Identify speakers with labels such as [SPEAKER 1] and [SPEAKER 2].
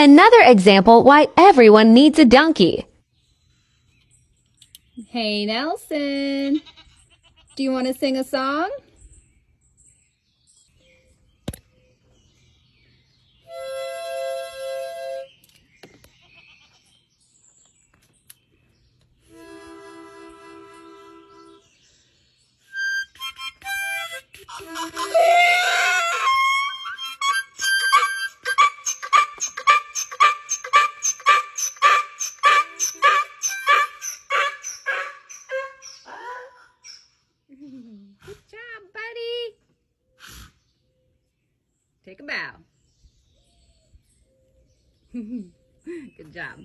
[SPEAKER 1] Another example why everyone needs a donkey.
[SPEAKER 2] Hey, Nelson. Do you want to sing a song? Take a bow. Good job.